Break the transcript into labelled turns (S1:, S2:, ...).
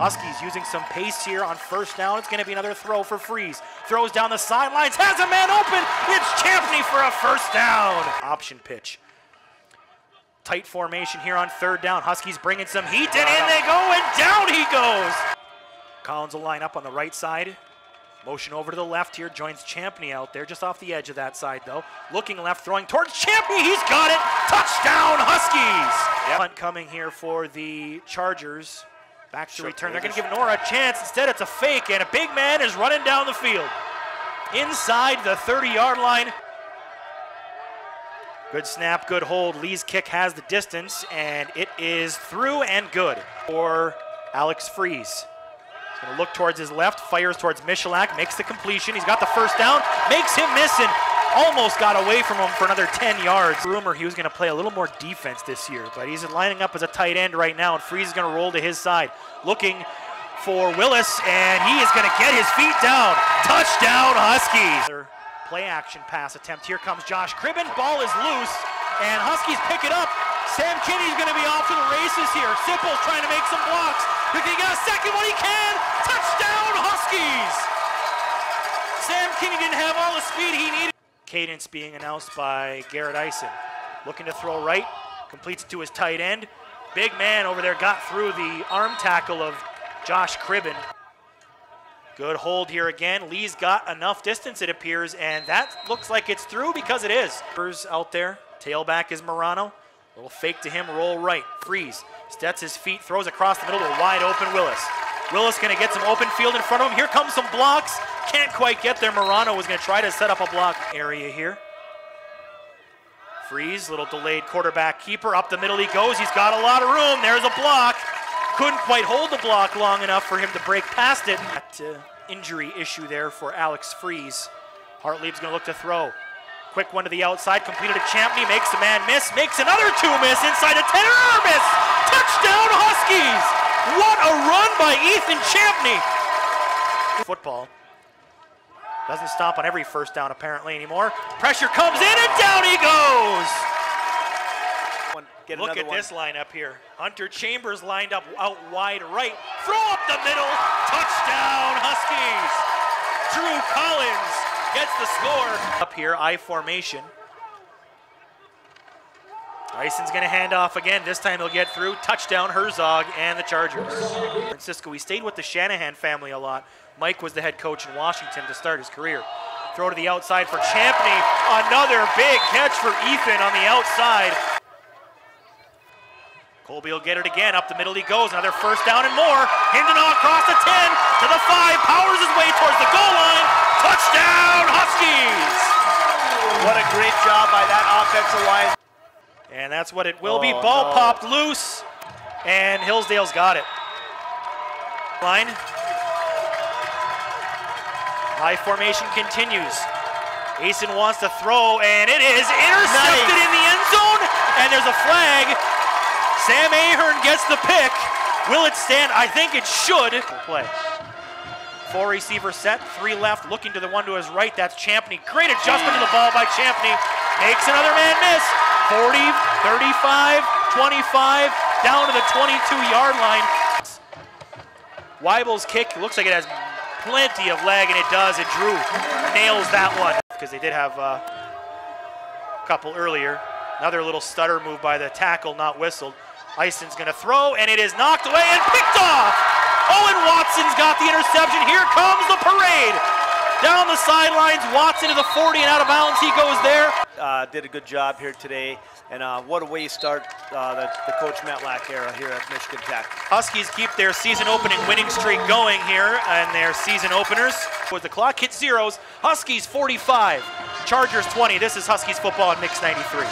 S1: Huskies using some pace here on first down. It's going to be another throw for Freeze. Throws down the sidelines, has a man open. It's Champney for a first down. Option pitch. Tight formation here on third down. Huskies bringing some heat, and in they go, and down he goes. Collins will line up on the right side. Motion over to the left here, joins Champney out there, just off the edge of that side though. Looking left, throwing towards Champney, he's got it! Touchdown Huskies! Yep. Punt coming here for the Chargers. Back to return. They're going to give Nora a chance. Instead, it's a fake, and a big man is running down the field. Inside the 30 yard line. Good snap, good hold. Lee's kick has the distance, and it is through and good for Alex Freeze. He's going to look towards his left, fires towards Michalak, makes the completion. He's got the first down, makes him miss, and almost got away from him for another 10 yards. Rumor he was going to play a little more defense this year, but he's lining up as a tight end right now, and Freeze is going to roll to his side. Looking for Willis, and he is going to get his feet down. Touchdown, Huskies. Play action pass attempt. Here comes Josh Cribben. Ball is loose, and Huskies pick it up. Sam Kinney's going to be off to the races here. Sipple's trying to make some blocks. He get a second one? He can. Touchdown, Huskies. Sam Kinney didn't have all the speed he needed. Cadence being announced by Garrett Ison. Looking to throw right, completes to his tight end. Big man over there got through the arm tackle of Josh Cribben. Good hold here again. Lee's got enough distance, it appears, and that looks like it's through because it is. Spurs out there. Tailback is Morano. Little fake to him, roll right. Freeze. Stets his feet, throws across the middle to a wide open Willis. Willis going to get some open field in front of him. Here comes some blocks. Can't quite get there. Morano was going to try to set up a block area here. Freeze, little delayed quarterback keeper. Up the middle he goes. He's got a lot of room. There's a block. Couldn't quite hold the block long enough for him to break past it. That uh, injury issue there for Alex Freeze. Hartlieb's going to look to throw. Quick one to the outside, completed to Champney, makes the man miss, makes another two miss inside a 10 another miss. Touchdown Huskies! What a run by Ethan Champney! Football. Doesn't stop on every first down apparently anymore. Pressure comes in and down he goes!
S2: Get
S1: Look at
S2: one.
S1: this lineup here. Hunter Chambers lined up out wide right. Throw up the middle. Touchdown, Huskies. Drew Collins gets the score. Up here, I formation. Ison's going to hand off again. This time he'll get through. Touchdown, Herzog and the Chargers. Francisco, we stayed with the Shanahan family a lot. Mike was the head coach in Washington to start his career. Throw to the outside for Champney. Another big catch for Ethan on the outside. Colby will get it again. Up the middle he goes. Another first down and more. Hindenau across the 10 to the 5. Powers his way towards the goal line. Touchdown, Huskies!
S2: What a great job by that offensive line.
S1: And that's what it will be.
S2: Oh,
S1: Ball
S2: no.
S1: popped loose. And Hillsdale's got it. Line. High formation continues. Ison wants to throw, and it is intercepted
S2: Nice.
S1: in the end zone. And there's a flag. Sam Ahern gets the pick. Will it stand? I think it should. Play. Four receiver set, three left, looking to the one to his right. That's Champney. Great adjustment to the ball by Champney. Makes another man miss. 40, 35, 25, down to the 22 yard line. Weibel's kick looks like it has plenty of leg, and it does. And Drew nails that one because they did have uh, a couple earlier. Another little stutter move by the tackle, not whistled. Ison's going to throw, and it is knocked away and picked off. Owen Watson's got the interception. Here comes the parade. Down the sidelines, Watson to the 40 and out of bounds. He goes there.
S2: Uh, did a good job here today. And uh, what a way to start uh, the, the Coach Mettlach era here at Michigan Tech.
S1: Huskies keep their season opening winning streak going here and their season openers. With the clock hits zeros, Huskies 45, Chargers 20. This is Huskies football on Mix 93.